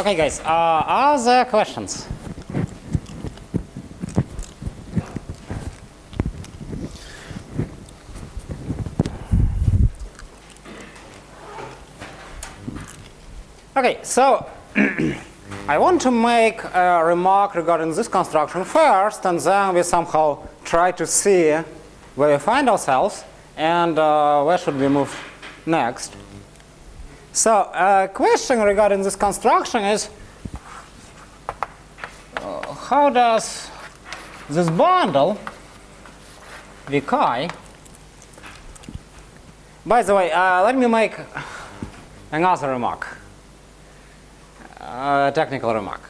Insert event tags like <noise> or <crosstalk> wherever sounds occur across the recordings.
Okay, guys, uh, are there questions? Okay, so <clears throat> I want to make a remark regarding this construction first, and then we somehow try to see where we find ourselves and uh, where should we move next. So a uh, question regarding this construction is, uh, how does this bundle Vk, by the way, uh, let me make another remark uh, technical remark.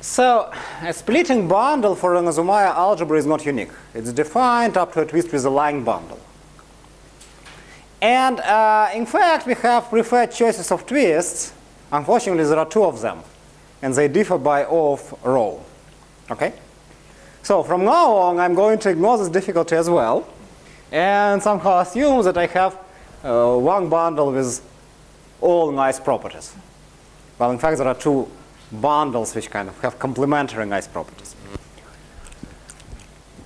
So a splitting bundle for an Azumaya algebra is not unique. It's defined up to a twist with a line bundle. And uh, in fact, we have preferred choices of twists. Unfortunately, there are two of them. And they differ by O of rho. Okay? So from now on, I'm going to ignore this difficulty as well. And somehow assume that I have uh, one bundle with all nice properties. Well, in fact, there are two bundles which kind of have complementary nice properties.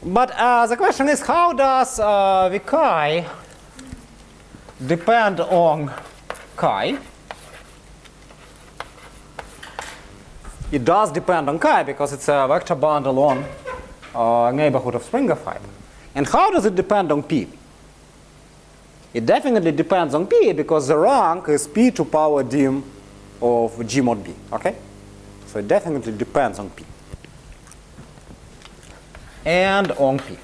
But uh, the question is, how does uh, chi depend on chi? It does depend on chi because it's a vector bundle on uh, neighborhood of Springer fiber. And how does it depend on p? It definitely depends on p because the rank is p to power dim of G mod B. Okay? So it definitely depends on P. And on P.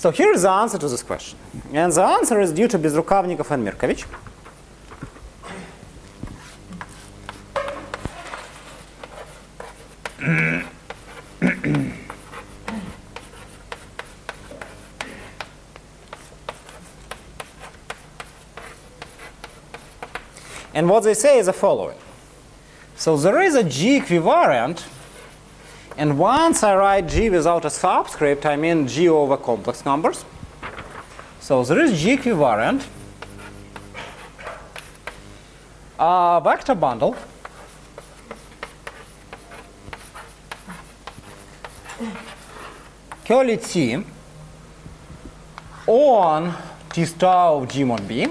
So here is the answer to this question. And the answer is due to Bezrukavnikov and Mirkovich. And what they say is the following. So there is a G equivariant, and once I write G without a subscript, I mean G over complex numbers. So there is G equivariant, a vector bundle curly T on T star of G mod B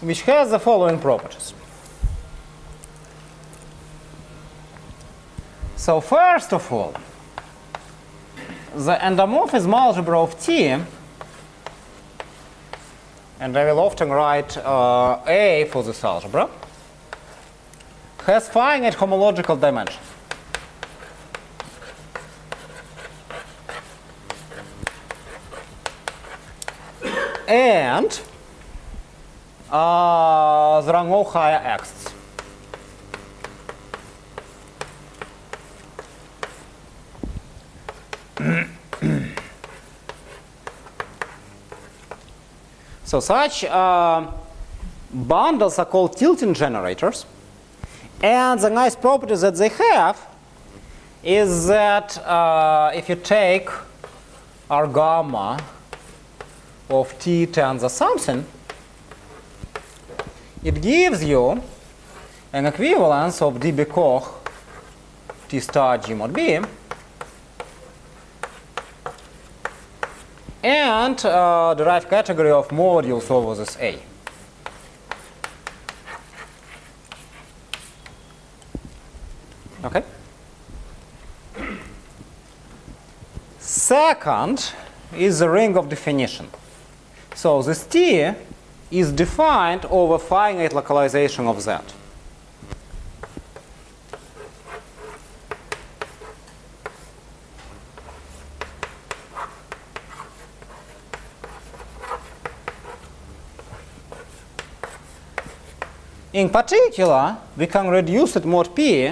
which has the following properties. So first of all, the endomorphism algebra of T, and I will often write uh, A for this algebra, has finite homological dimension. And uh, there are no higher x. so such uh, bundles are called tilting generators. And the nice property that they have is that uh, if you take R gamma of t tends to something, it gives you an equivalence of dB Coh T star G mod B and uh, category of modules over this A. Okay. Second is the ring of definition. So this T is defined over finite localization of Z. In particular, we can reduce it mod p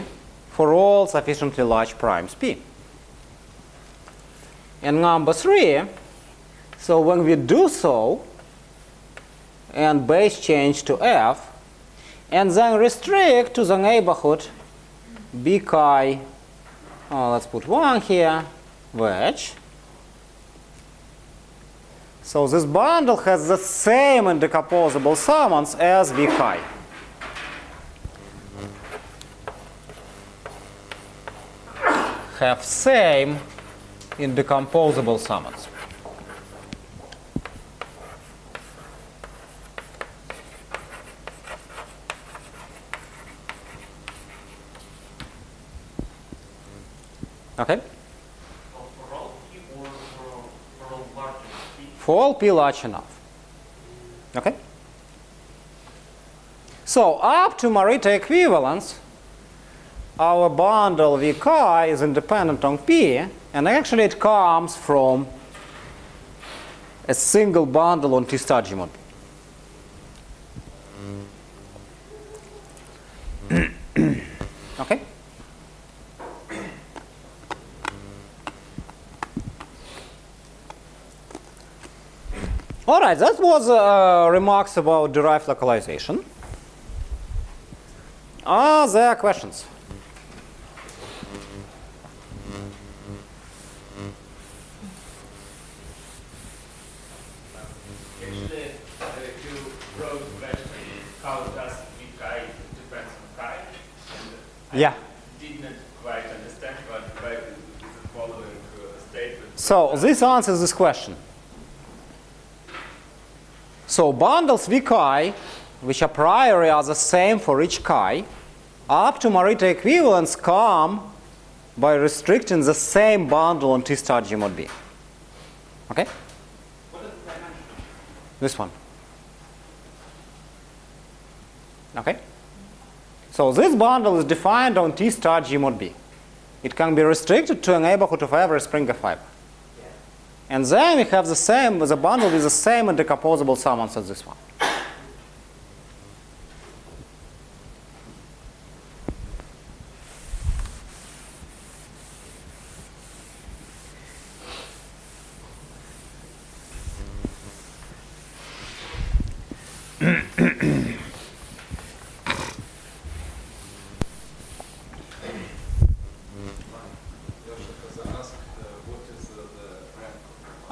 for all sufficiently large primes p. And number three, so when we do so, and base change to f, and then restrict to the neighborhood b chi, uh, let's put 1 here, wedge. So this bundle has the same indecomposable summands as high. Have same indecomposable summands. Okay? For all p large enough. Okay? So up to Morita equivalence, our bundle V chi is independent on p, and actually it comes from a single bundle on T star G mod. okay? All right, that was uh, remarks about derived localization. Are there questions? Actually, uh, you wrote question how does V chi depends on there questions? Yeah. Did not quite understand what the following uh, statement. So this answers this question. So bundles V chi, which a priori are the same for each chi, up to Morita equivalence come by restricting the same bundle on T star G mod B. Okay? This one. Okay? So this bundle is defined on T star G mod B. It can be restricted to a neighborhood of every Springer fiber. And then we have the same, the bundle with the same indecomposable summands as this one.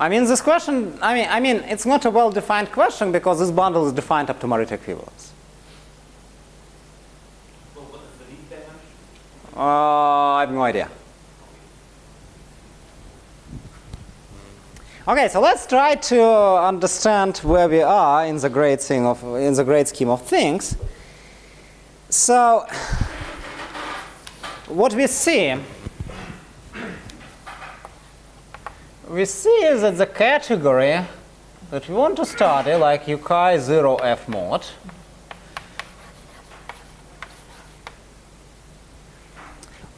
I mean, this question, I mean, I mean, it's not a well-defined question because this bundle is defined up to Morita equivalence. Well, what is the lead? Uh, I have no idea. Okay, so let's try to understand where we are in the great thing of in the great scheme of things. So, what we see, we see that the category that we want to study, like UChi 0 F mod,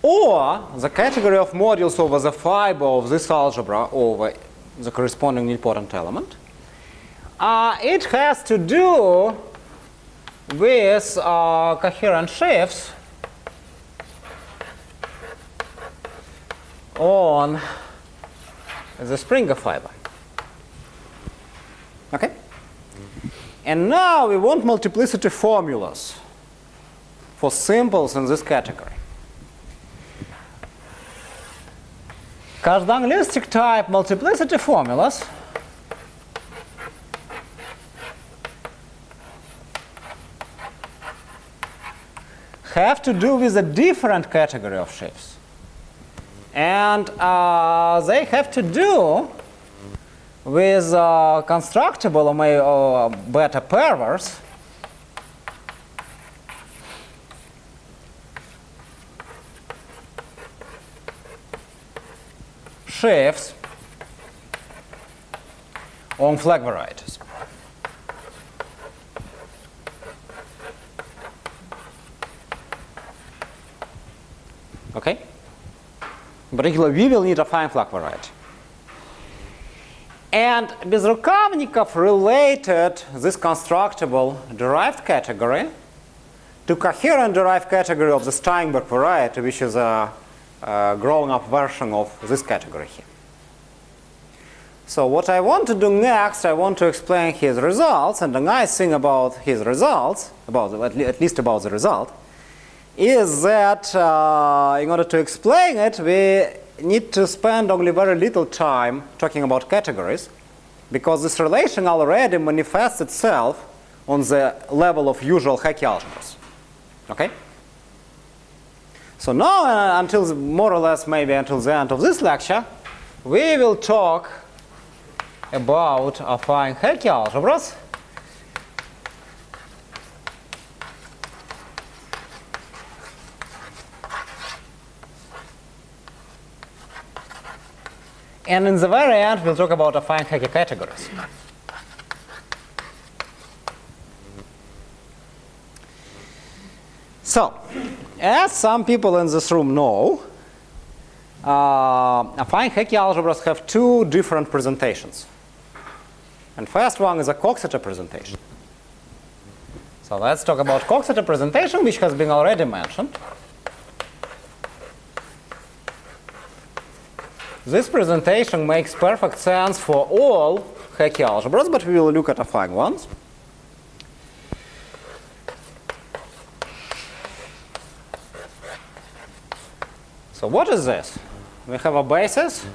or the category of modules over the fiber of this algebra over the corresponding important element. Uh, it has to do with uh, coherent sheaves on as the Springer fiber. Okay? And now we want multiplicity formulas for symbols in this category. Kazhdan-Lusztig type multiplicity formulas have to do with a different category of sheaves. And uh, they have to do with uh, constructible or or beta pairs sheaves on flag varieties. Okay? In particular, we will need affine flag variety. And Bezrukavnikov related this constructible derived category to coherent derived category of the Steinberg variety, which is a, a grown up version of this category here. So what I want to do next, I want to explain his results, and the nice thing about his results, about at least about the result, is that uh, in order to explain it, we need to spend only very little time talking about categories, because this relation already manifests itself on the level of usual Hecke algebras. Okay? So now, uh, until the, more or less maybe until the end of this lecture, we will talk about affine Hecke algebras. And in the very end, we'll talk about affine Hecke categories. So, as some people in this room know, uh, affine Hecke algebras have two different presentations. And first one is a Coxeter presentation. So let's talk about Coxeter presentation, which has been already mentioned. This presentation makes perfect sense for all Hecke algebras, but we will look at affine ones. So what is this? We have a basis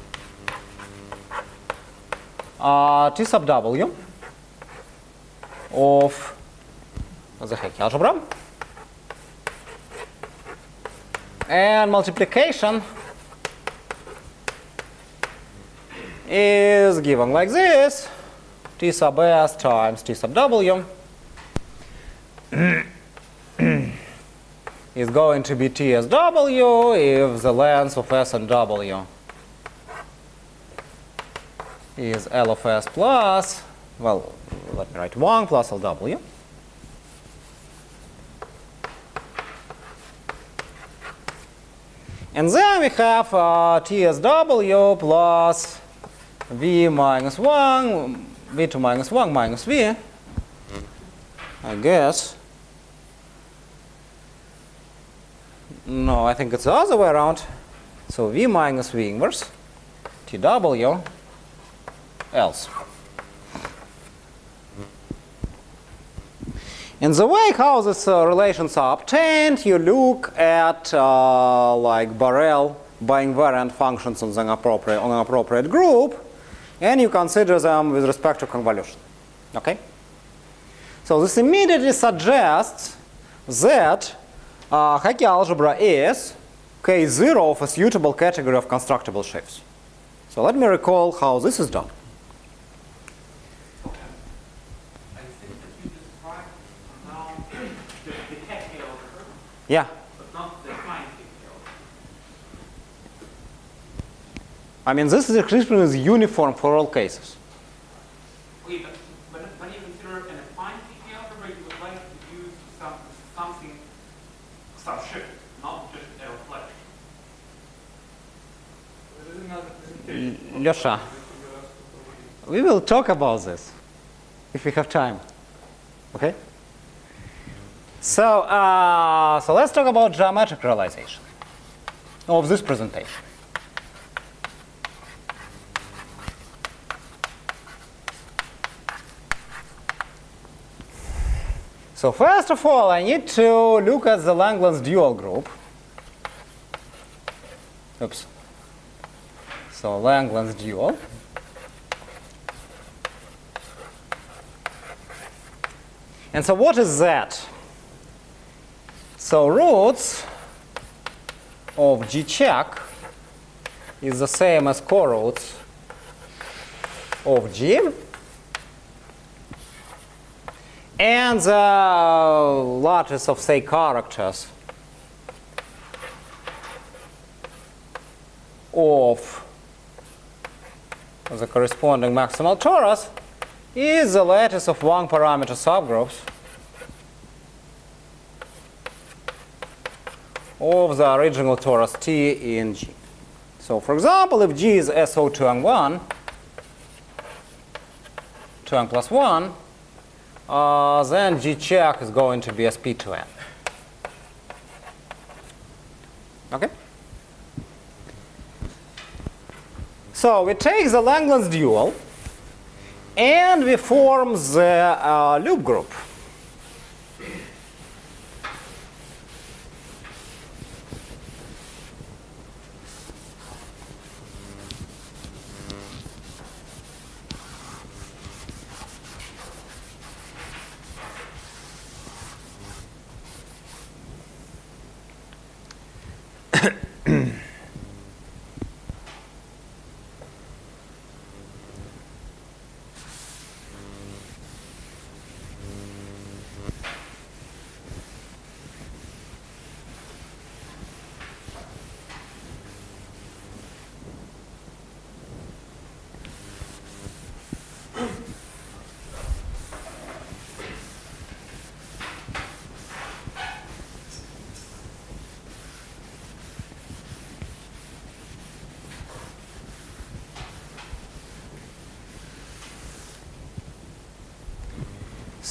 uh, T sub W of the Hecke algebra and multiplication is given like this T sub S times T sub W <clears throat> is going to be TSW if the length of S and W is L of S plus, well, let me write 1 plus LW. And then we have uh, TSW plus V minus 1, V2 minus 1 minus V, I guess. No, I think it's the other way around. So V minus V inverse, TW else. In the way how these uh, relations are obtained, you look at uh, like Borel bi-invariant functions on, an appropriate, on an appropriate group, and you consider them with respect to convolution. Okay? So this immediately suggests that uh, Hecke algebra is K0 of a suitable category of constructible sheaves. So let me recall how this is done. I think that you described now the, the Hecke algebra, Yeah. but not the fine Hecke algebra. I mean, this description is uniform for all cases. Wait, but when, you consider an affine algebra, you would like to use some, something not just a reflection. Lyosha, we will talk about this if we have time. Okay? So, uh, so let's talk about geometric realization of this presentation. So first of all, I need to look at the Langlands dual group. Oops. So Langlands dual. And so what is that? So roots of G check is the same as co-roots of G. And the lattice of, say, characters of the corresponding maximal torus is the lattice of one parameter subgroups of the original torus T in G. So for example, if G is SO2N1, 2n plus 1, uh, then G check is going to be SP2N. Okay? So we take the Langlands dual and we form the uh, loop group.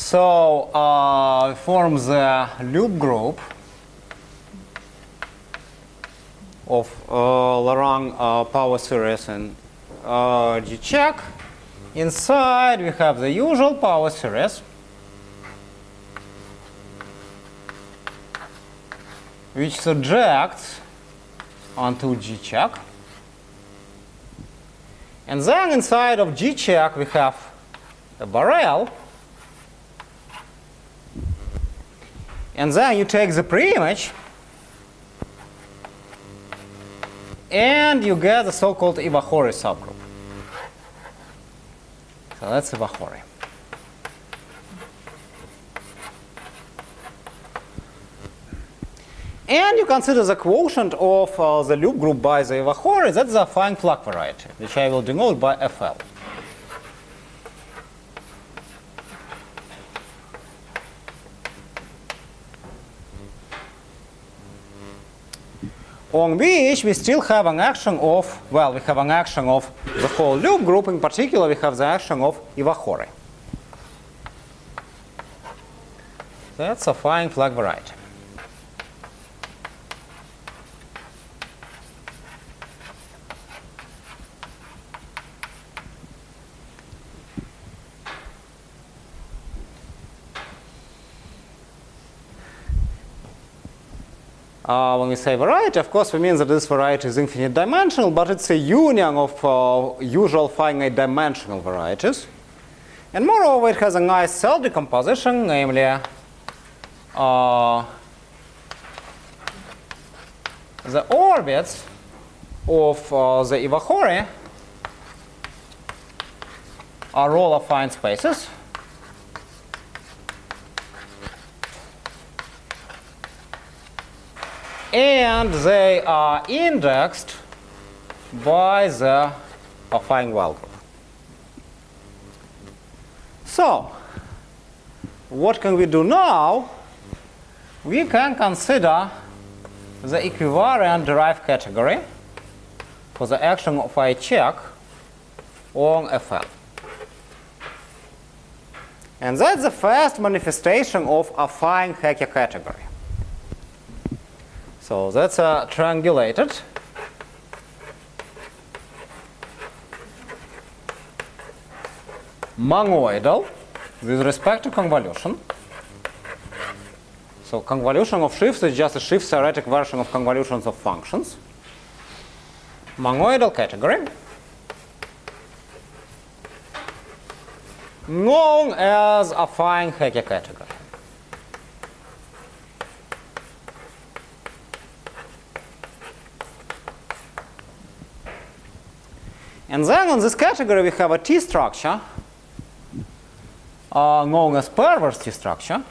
So uh, form the loop group of uh, Laurent uh, power series and uh, G check. Inside we have the usual power series which surjects onto G check. And then inside of G check we have a Borel. And then you take the preimage and you get the so-called Iwahori subgroup. So that's Iwahori. And you consider the quotient of uh, the loop group by the Iwahori, that's the affine flag variety, which I will denote by FL. On which we still have an action of, well, we have an action of the whole loop group. In particular, we have the action of Iwahori. That's affine flag variety. Uh, when we say variety, of course, we mean that this variety is infinite dimensional, but it's a union of uh, usual finite dimensional varieties. And moreover, it has a nice cell decomposition, namely uh, the orbits of uh, the Iwahori are all affine spaces. And they are indexed by the affine group. So, what can we do now? We can consider the equivariant derived category for the action of I check on FL. And that's the first manifestation of affine Hecke category. So that's a triangulated. monoidal with respect to convolution. So convolution of sheaves is just a sheaf theoretic version of convolutions of functions. Monoidal category known as affine Hecke category. And then on this category we have a T structure uh, known as perverse T structure.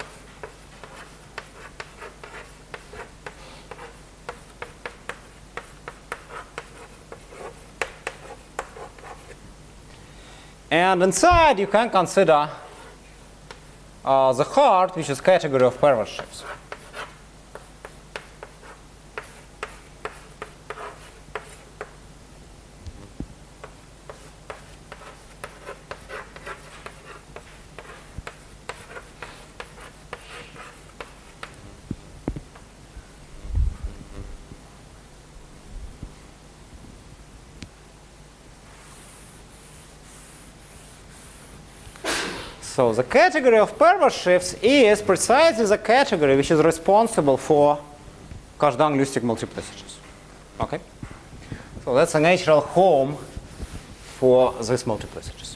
And inside you can consider uh, the heart, which is category of perverse sheaves. The category of perverse sheaves is precisely the category which is responsible for Kazhdan-Lusztig multiplicities. Okay? So that's a natural home for these multiplicities.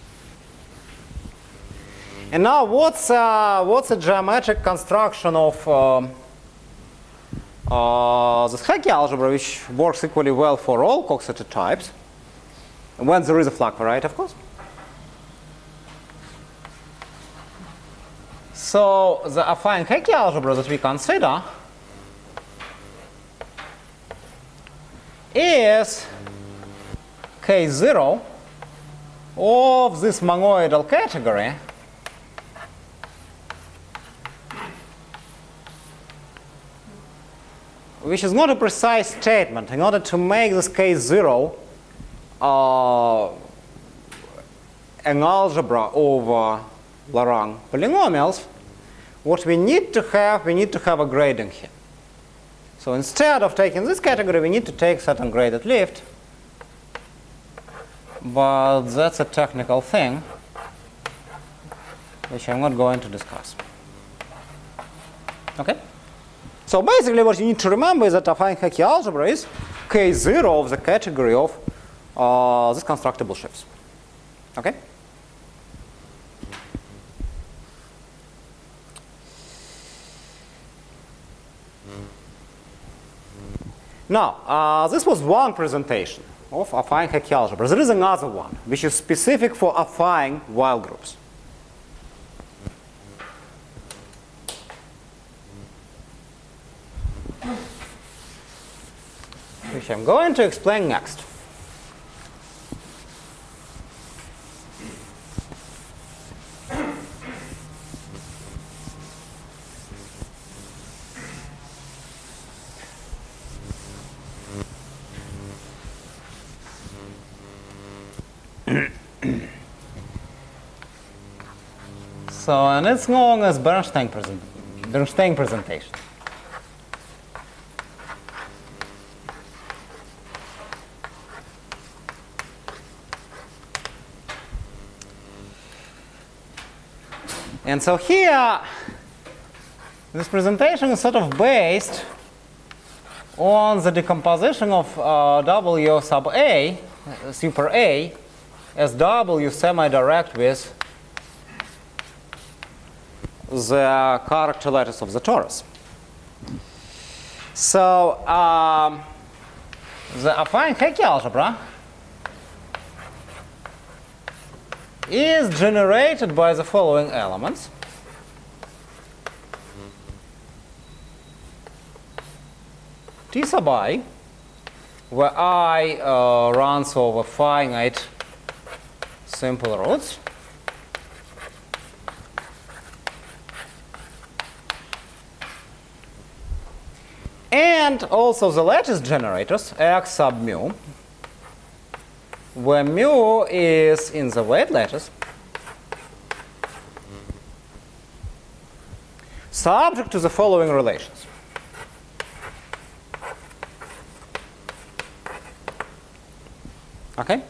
And now what's, uh, what's a geometric construction of um, uh, this Hecke algebra which works equally well for all Coxeter types when there is a flag variety, of course? So the affine Hecke algebra that we consider is K0 of this monoidal category which is not a precise statement. In order to make this K0 uh, an algebra over Laurent polynomials, what we need to have, we need to have a grading here. So instead of taking this category, we need to take certain graded lift. But that's a technical thing, which I'm not going to discuss. Okay? So basically what you need to remember is that affine Hecke algebra is K0 of the category of uh, these constructible sheaves. Okay? Now, uh, this was one presentation of affine Hecke algebra. There is another one, which is specific for affine Weyl groups. Which I'm going to explain next. <coughs> So, and it's known as Bernstein, present, Bernstein presentation. And so here, this presentation is sort of based on the decomposition of uh, W sub A, uh, super A, as W semi-direct with the character lattice of the torus. So um, the affine Hecke algebra is generated by the following elements. T sub i, where i uh, runs over finite simple roots. And also the lattice generators, x sub mu, where mu is in the weight lattice, subject to the following relations. Okay?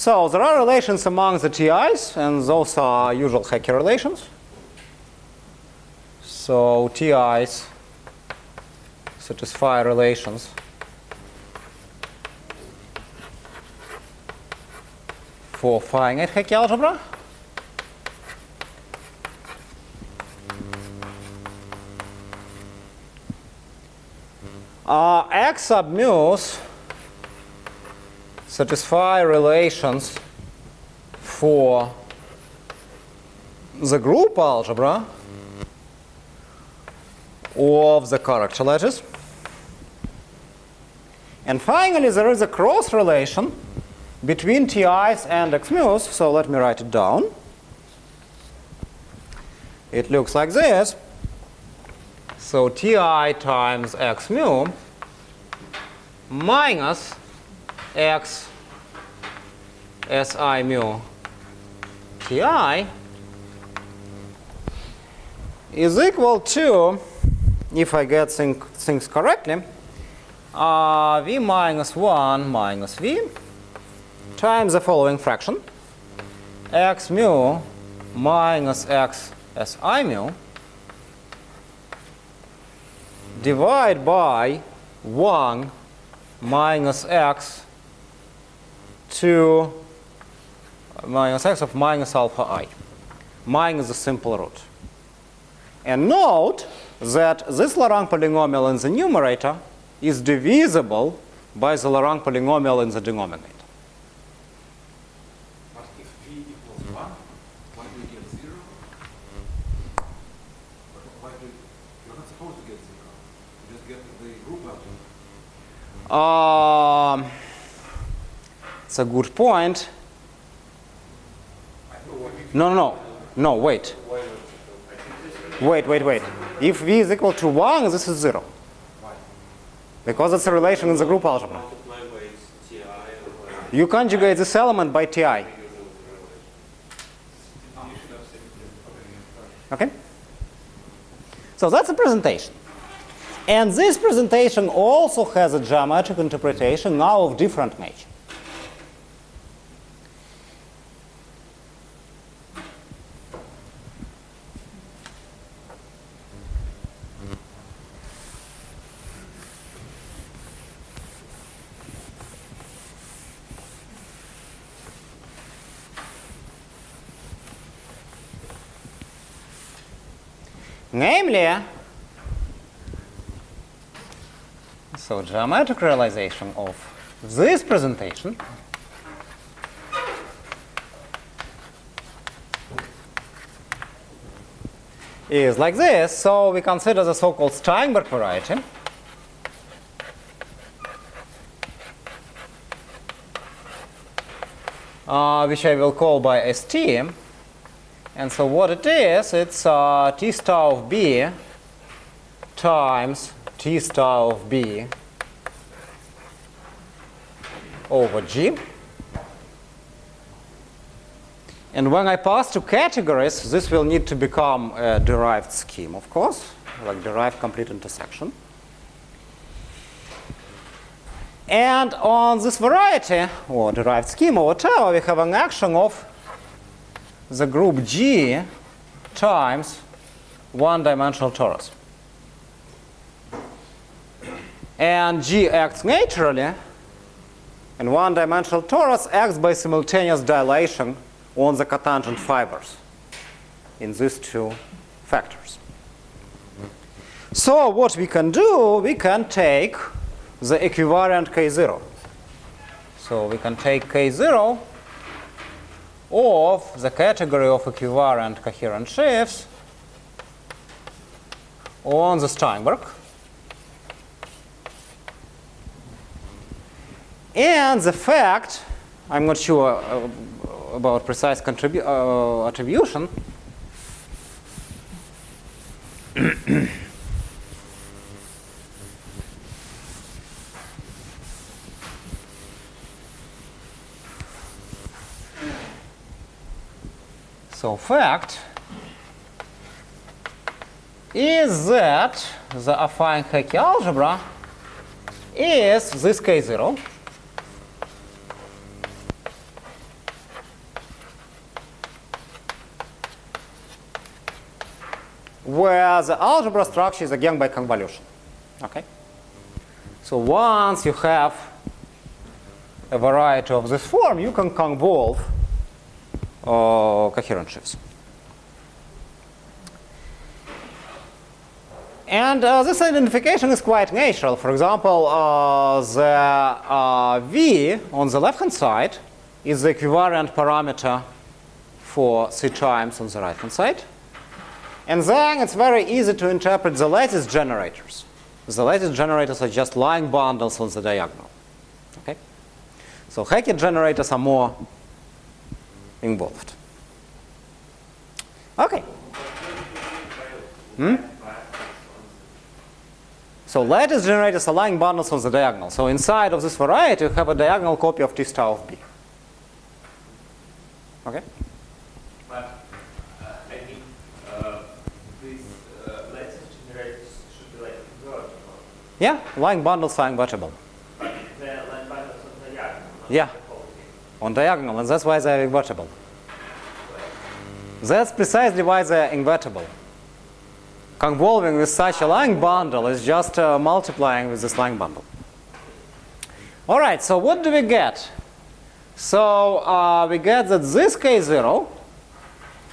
So there are relations among the TIs, and those are usual Hecke relations. So TIs satisfy relations for finite Hecke algebra. Uh, X sub mu's satisfy relations for the group algebra of the character lattice. And finally, there is a cross relation between TIs and X mu's. So let me write it down. It looks like this. So Ti times X mu minus X Si mu Ti is equal to, if I get thing, things correctly, uh, v minus 1 minus v times the following fraction. X mu minus x si mu divide by 1 minus x to minus x of minus alpha i minus the simple root. And note that this Laurent polynomial in the numerator is divisible by the Laurent polynomial in the denominator. But if v equals 1, why do you get 0? Why do you, you're not supposed to get 0. You just get the group algebra. Um, it's a good point. No, no, no, wait. Wait, wait, wait. If v is equal to 1, this is 0. Because it's a relation in the group algebra. You conjugate this element by ti. Okay? So that's a presentation. And this presentation also has a geometric interpretation now of different nature. Namely, so geometric realization of this presentation is like this. So we consider the so-called Steinberg variety. Uh, which I will call by ST. And so what it is, it's uh, T star of B times T star of B over G. And when I pass to categories, this will need to become a derived scheme, of course, like derived complete intersection. And on this variety, or derived scheme or whatever, we have an action of the group G times one-dimensional torus. And G acts naturally, and one-dimensional torus acts by simultaneous dilation on the cotangent fibers in these two factors. So what we can do, we can take the equivariant K0. So we can take K0 of the category of equivariant coherent sheaves on the Steinberg. And the fact, I'm not sure uh, about precise uh, attribution, So fact is that the affine Hecke algebra is this K0 where the algebra structure is again by convolution. Okay? So once you have a variety of this form, you can convolve coherent sheaves. And uh, this identification is quite natural. For example, uh, the uh, V on the left-hand side is the equivariant parameter for C times on the right-hand side. And then it's very easy to interpret the lattice generators. The lattice generators are just line bundles on the diagonal. Okay? So Hecke generators are more involved. Okay. Hmm? So lattice generators are line bundles on the diagonal. So inside of this variety, you have a diagonal copy of T star of B. Okay? But uh, I think uh, these uh, lattice generators should be like convertible. Yeah, line bundles are invertible. But the line bundles on the diagonal, Yeah. On diagonal, and that's why they're invertible. That's precisely why they're invertible. Convolving with such a line bundle is just uh, multiplying with this line bundle. All right, so what do we get? So uh, we get that this K0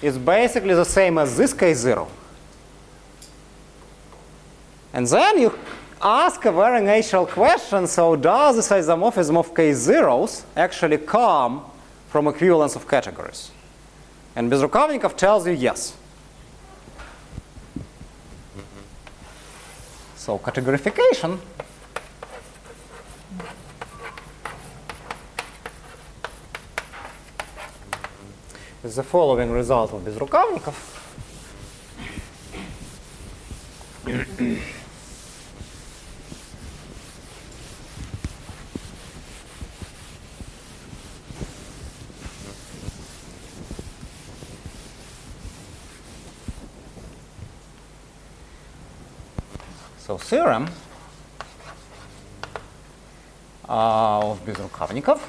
is basically the same as this K0. And then you ask a very natural question, so does this isomorphism of K0s actually come from equivalence of categories? And Bezrukavnikov tells you yes. So categorification is the following result of Bezrukavnikov. <clears throat> So theorem uh, of Bezrukavnikov.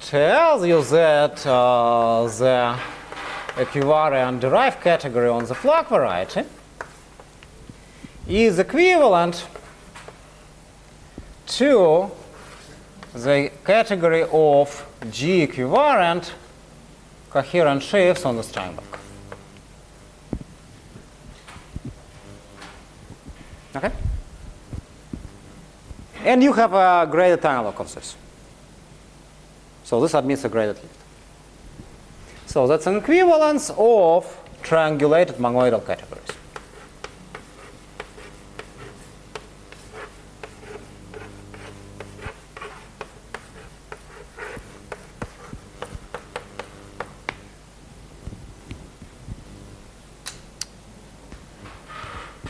tells you that uh, the equivariant derived category on the flag variety is equivalent to the category of G equivariant coherent sheaves on the Steinberg. Okay? And you have a graded analog of this. So this admits a graded lift. So that's an equivalence of triangulated monoidal categories.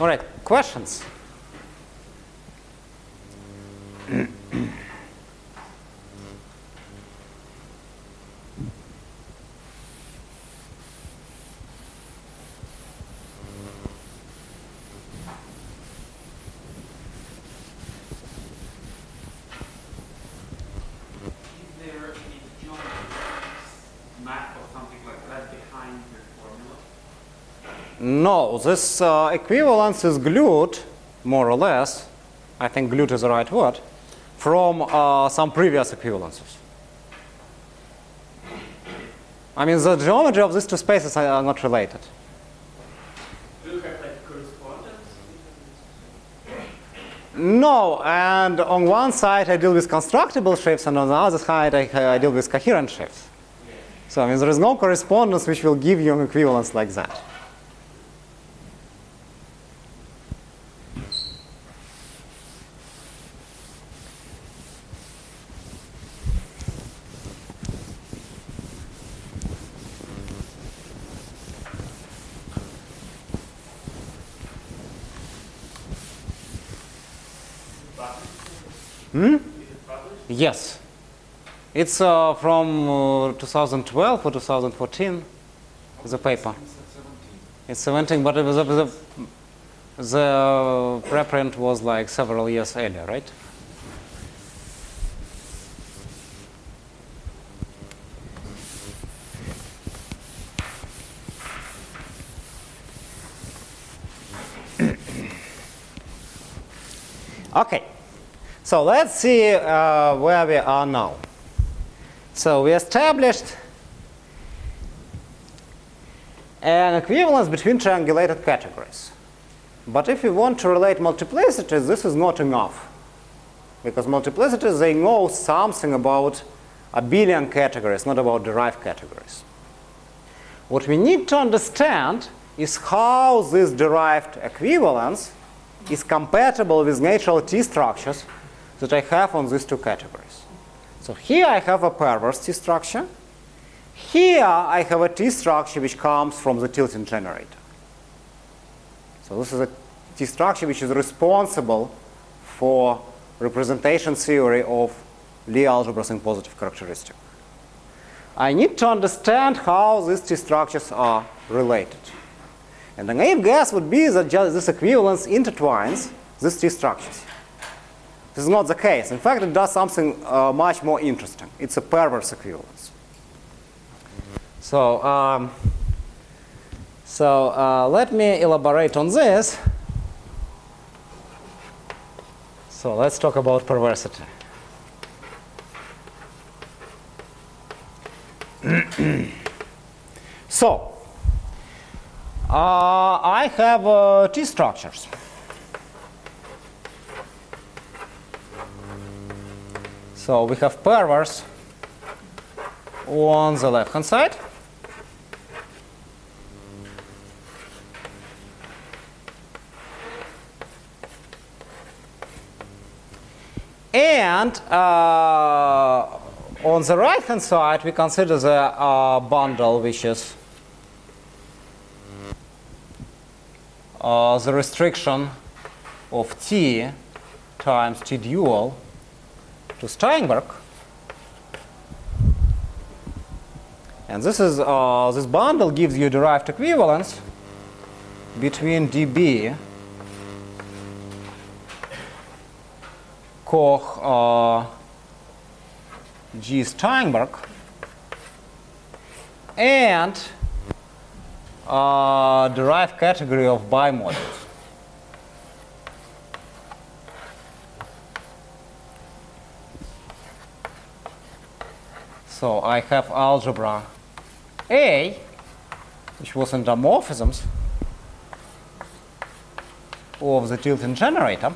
All right, questions? Is there any geometry map or something like that behind your formula? No, this uh, equivalence is glued, more or less, I think glued is the right word, from uh, some previous equivalences. I mean, the geometry of these two spaces are not related. No, and on one side I deal with constructible sheaves, and on the other side I, I deal with coherent sheaves. So I mean, there is no correspondence which will give you an equivalence like that. Yes. It's uh, from uh, 2012 or 2014, the paper. It's 17, but it was, the, the preprint was like several years earlier, right? <coughs> Okay. So let's see uh, where we are now. So we established an equivalence between triangulated categories. But if you want to relate multiplicities, this is not enough. Because multiplicities, they know something about abelian categories, not about derived categories. What we need to understand is how this derived equivalence is compatible with natural T structures that I have on these two categories. So here I have a perverse T structure. Here I have a T structure which comes from the tilting generator. So this is a T structure which is responsible for representation theory of Lie algebras in positive characteristic. I need to understand how these T structures are related. And the naive guess would be that just this equivalence intertwines these T structures. This is not the case. In fact, it does something uh, much more interesting. It's a perverse equivalence. So, um, so uh, let me elaborate on this. So let's talk about perversity. <clears throat> so, uh, I have uh, T structures. So we have perverse on the left hand side. And uh, on the right hand side, we consider the uh, bundle, which is uh, the restriction of T times T dual to Steinberg. And this is uh, this bundle gives you derived equivalence between dB Coh uh, G Steinberg and uh, derived category of bimodules. So I have algebra A, which was endomorphisms of the tilting generator.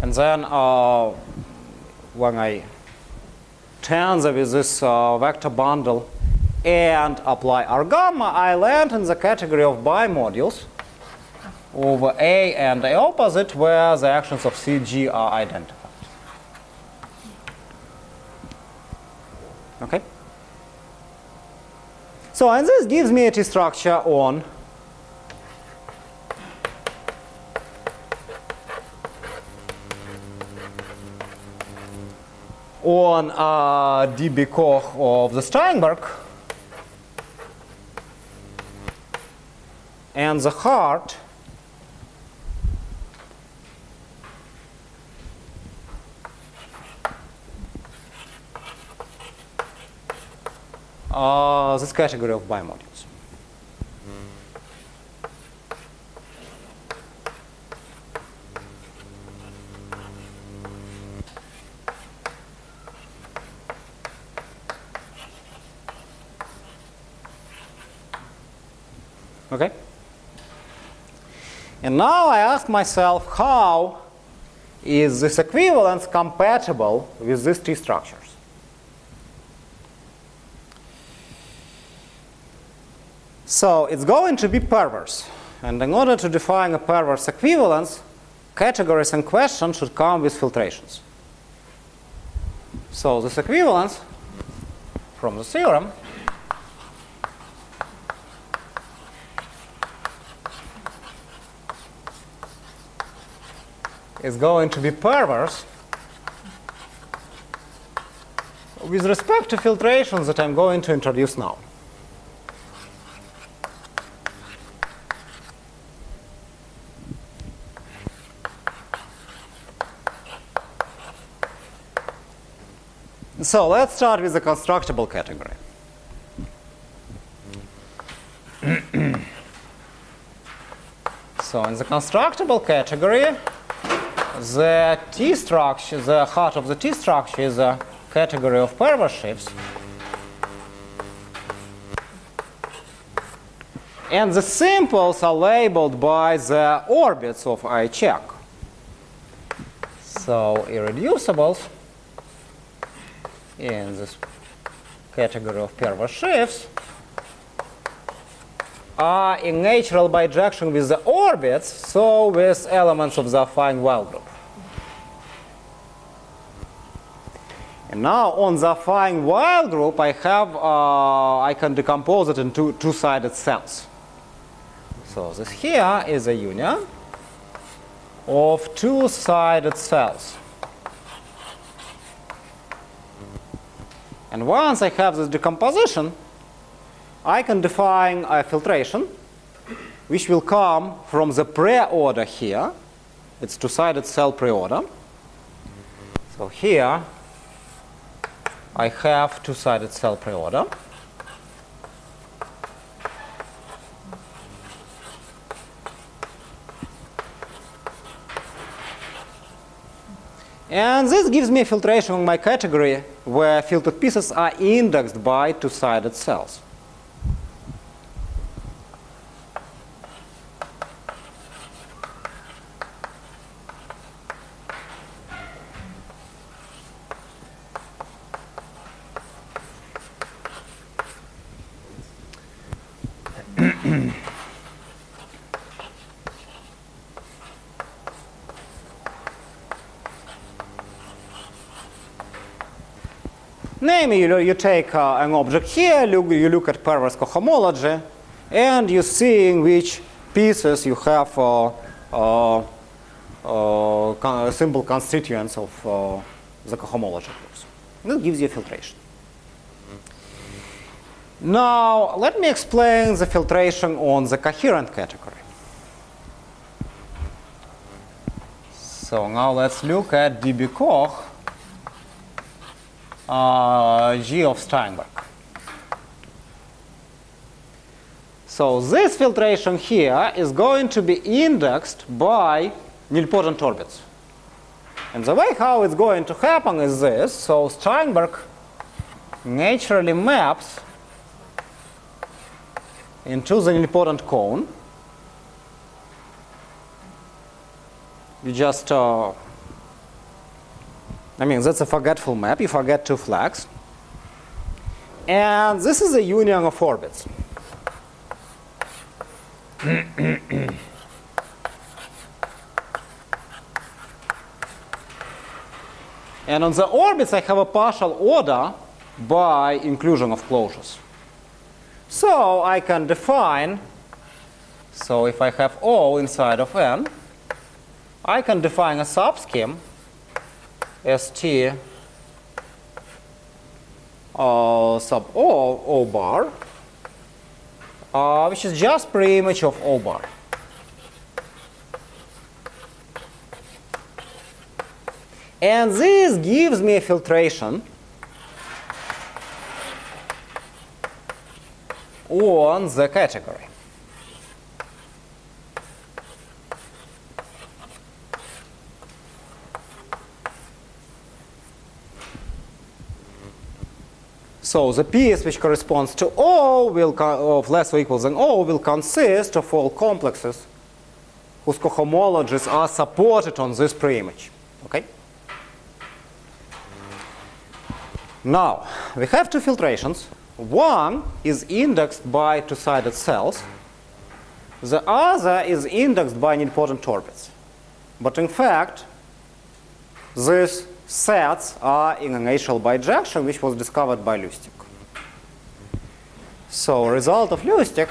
And then uh, when I tensor with this uh, vector bundle and apply R gamma, I land in the category of bimodules over A and A opposite where the actions of CG are identified. Okay? So, and this gives me a T structure on on uh, dB Coh of the Steinberg and the heart uh, this category of bimodules. Okay? And now I ask myself how is this equivalence compatible with this T structures? So it's going to be perverse. And in order to define a perverse equivalence, categories in question should come with filtrations. So this equivalence from the theorem is going to be perverse with respect to filtrations that I'm going to introduce now. So let's start with the constructible category. <clears throat> so in the constructible category, the T structure, the heart of the T structure is a category of perverse sheaves. And the simples are labeled by the orbits of I check. So irreducibles in this category of perverse sheaves are in natural bijection with the orbits, so with elements of the affine Weyl group. And now on the affine Weyl group, I have uh, I can decompose it into two-sided cells. So this here is a union of two-sided cells. And once I have this decomposition, I can define a filtration which will come from the pre-order here. It's two-sided cell pre-order. So here I have two-sided cell pre-order. And this gives me a filtration on my category where filtered pieces are indexed by two-sided cells. Namely, you, you take uh, an object here, look, you look at perverse cohomology, and you see in which pieces you have uh, uh, uh, simple constituents of, uh, the cohomology groups. This gives you a filtration. Now, let me explain the filtration on the coherent category. So now let's look at DB Coh uh, G of Steinberg. So this filtration here is going to be indexed by nilpotent orbits. And the way how it's going to happen is this. So Steinberg naturally maps into the nilpotent cone. You just, uh, I mean, that's a forgetful map. You forget two flags. And this is a union of orbits. <clears throat> and on the orbits, I have a partial order by inclusion of closures. So I can define, so if I have O inside of N, I can define a subscheme ST uh, sub O, O bar, uh, which is just pre-image of O bar. And this gives me a filtration on the category. So the piece which corresponds to O will of less or equal than O will consist of all complexes whose cohomologies are supported on this preimage. Okay? Now, we have two filtrations. One is indexed by two-sided cells. The other is indexed by nilpotent orbits. But in fact, these sets are in an axial bijection, which was discovered by Lusztig. So, result of Lusztig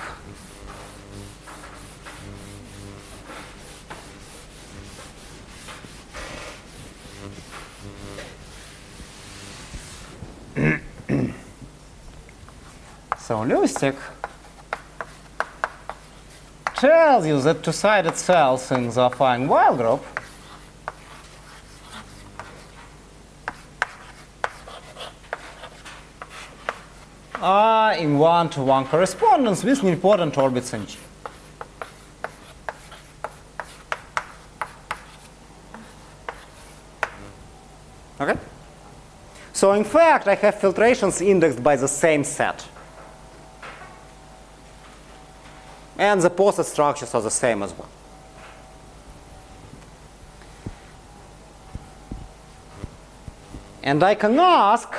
<coughs> So Lusztig tells you that two-sided cells in the affine Weyl group are in one-to-one correspondence with important orbits in G. Okay? So in fact, I have filtrations indexed by the same set. And the poset structures are the same as well. And I can ask,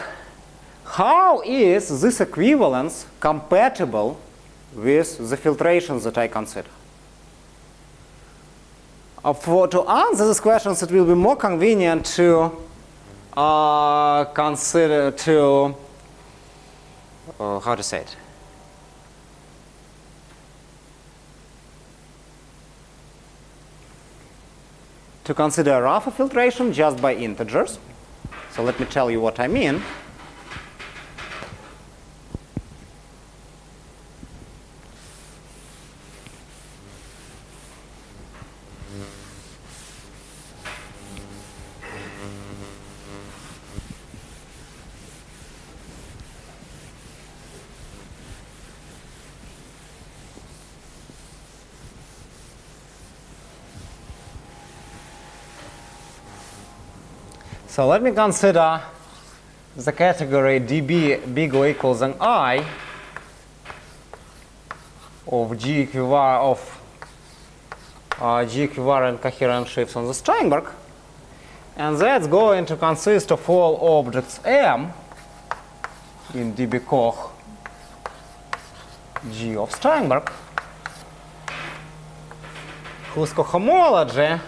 how is this equivalence compatible with the filtrations that I consider? Uh, for, to answer these questions, it will be more convenient to uh, consider to, uh, how to say it? To consider Rafa filtration just by integers. So let me tell you what I mean. So let me consider the category dB big or equals than i of G equivalent of uh, G equivalent coherent sheaves on the Steinberg. And that's going to consist of all objects M in dB Coh G of Steinberg whose cohomology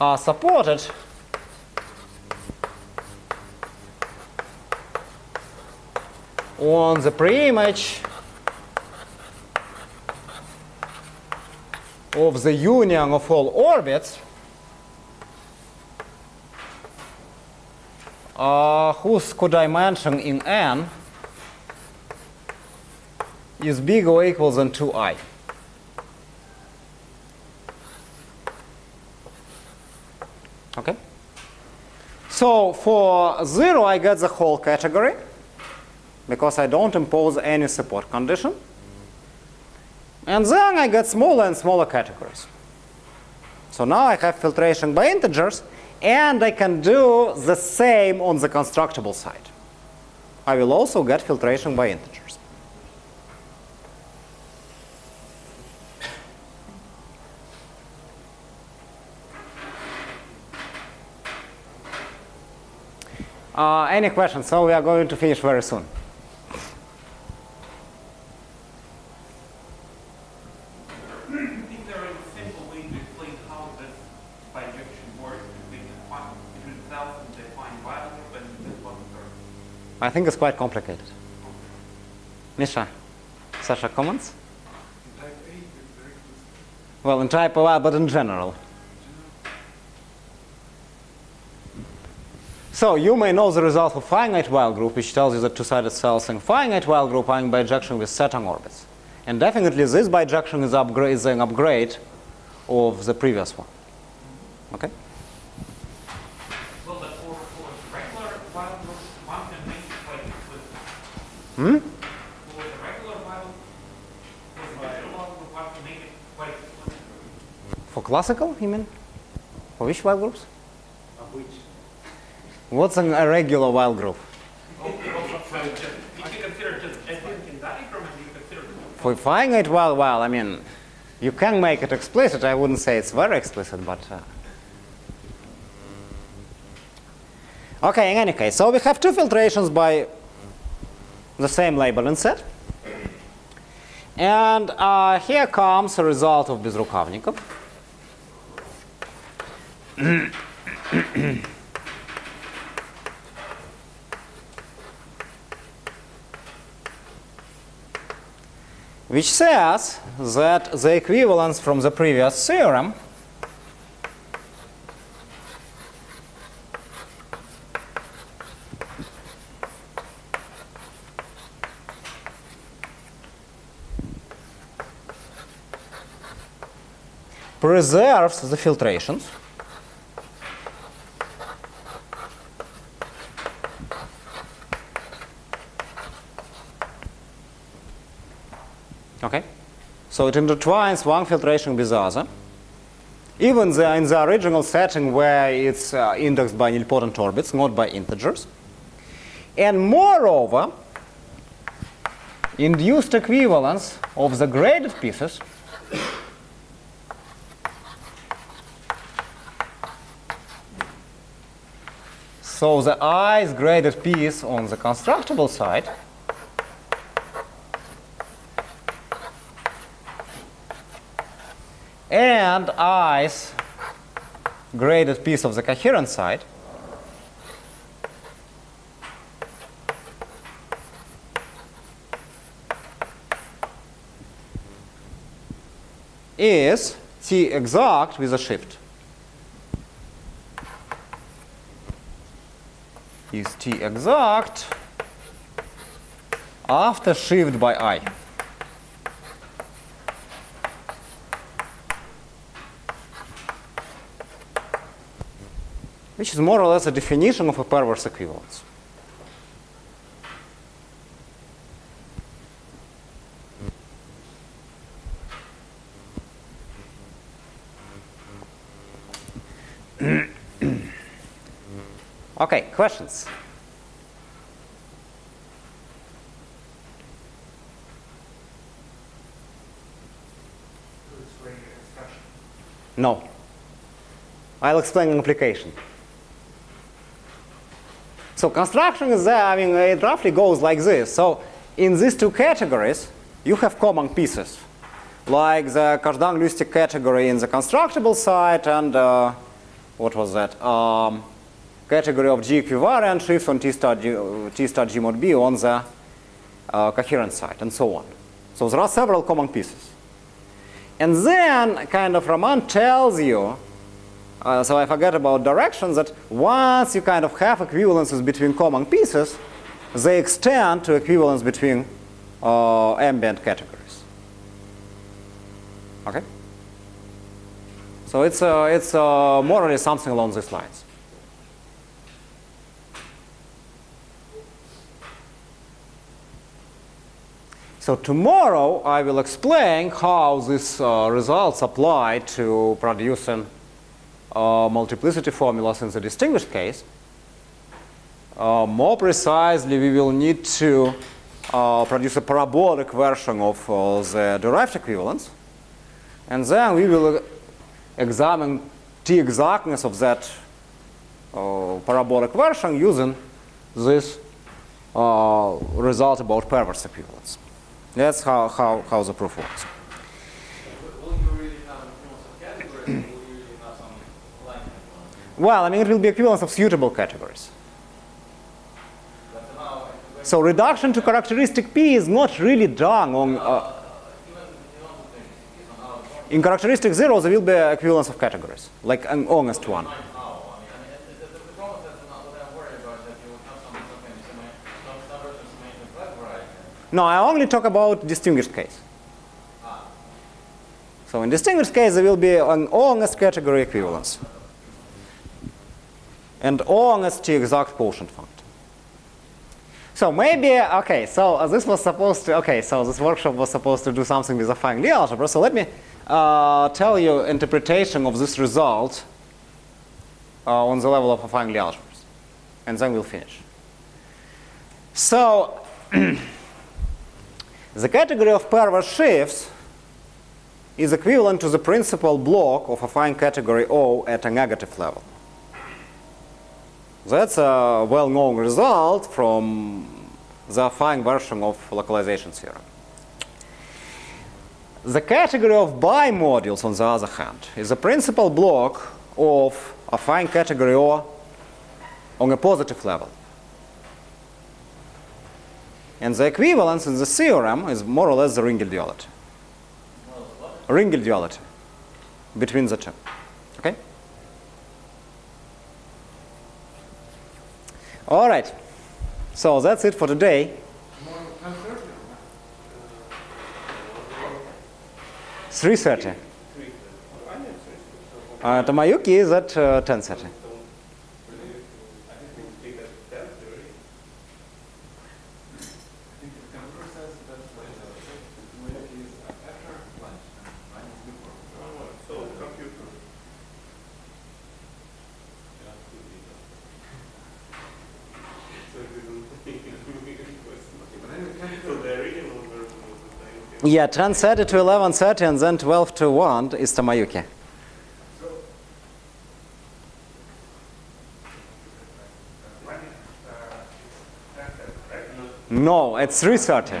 are supported on the preimage of the union of all orbits uh, whose codimension in n is bigger or equal than 2i. So for 0, I get the whole category because I don't impose any support condition. And then I get smaller and smaller categories. So now I have filtration by integers, and I can do the same on the constructible side. I will also get filtration by integers. Uh, any questions? So we are going to finish very soon. Is there a simple way to explain how this bijection works between the fi- between and the affine Weyl and this one term? I think it's quite complicated. Misha, Sasha, comments? In type A, it's very close. Well, in type O, but in general. So you may know the result of finite Weyl group, which tells you that two-sided cells in finite Weyl group are in bijection with certain orbits. And definitely this bijection is, upgrade, is an upgrade of the previous one. Okay? Well, but for, for regular Weyl loop, one can make it quite explicit. Hmm? For the regular Weyl, for the Weyl loop, one can make it quite explicit. For classical, you mean? For which Weyl groups? Of which? What's an irregular Weyl group? Okay, well, so just, if you consider just a Dynkin diagram and you consider For finite Weyl, well, I mean, you can make it explicit. I wouldn't say it's very explicit, but. Uh... Okay, in any case, so we have two filtrations by the same labeling set. And uh, here comes a result of Bezrukavnikov. Which says that the equivalence from the previous theorem preserves the filtrations Okay? So it intertwines one filtration with the other. Even the, in the original setting where it's uh, indexed by nilpotent orbits, not by integers. And moreover, induced equivalence of the graded pieces So the i i's graded piece on the constructible side and i's graded piece of the coherent side is t exact with a shift. Is t exact after shift by i. which is more or less a definition of a perverse equivalence. <clears throat> okay, questions? No. I'll explain an application. So construction is there, I mean, it roughly goes like this. So in these two categories, you have common pieces, like the Kazhdan-Lusztig category in the constructible side and uh, what was that? Um, category of G equivariant sheaves on T star G, T star G mod B on the uh, coherent side and so on. So there are several common pieces. And then kind of Raman tells you uh, so I forget about directions, that once you kind of have equivalences between common pieces, they extend to equivalence between uh, ambient categories. Okay? So it's, uh, it's uh, more or less something along these lines. So tomorrow I will explain how these uh, results apply to producing uh, multiplicity formulas in the distinguished case. Uh, more precisely, we will need to uh, produce a parabolic version of uh, the derived equivalence. And then we will examine the exactness of that uh, parabolic version using this uh, result about perverse equivalence. That's how, how, how the proof works. Will you really have equivalence of categories, or will you usually have some length equivalence? Well, I mean, it will be equivalence of suitable categories. So reduction to characteristic P is not really done on, uh, in characteristic zero, there will be equivalence of categories, like an honest one. No, I only talk about distinguished case. So in distinguished case, there will be an honest category equivalence. And honest to the exact quotient function. So maybe, okay, so uh, this was supposed to, okay, so this workshop was supposed to do something with affine Lie algebra. So let me uh, tell you interpretation of this result uh, on the level of affine Lie algebras. And then we'll finish. So <clears throat> the category of perverse sheaves is equivalent to the principal block of affine category O at a negative level. That's a well-known result from the affine version of localization theorem. The category of bimodules, on the other hand, is a principal block of a affine category O on a positive level. And the equivalence in the theorem is more or less the Ringel duality. Ringel duality between the two. Okay? All right. So that's it for today. Three thirty. Uh, Tomoyuki is at uh, ten thirty. Yeah, ten thirty to eleven thirty, and then twelve to one is Tomoyuki. No, it's three thirty.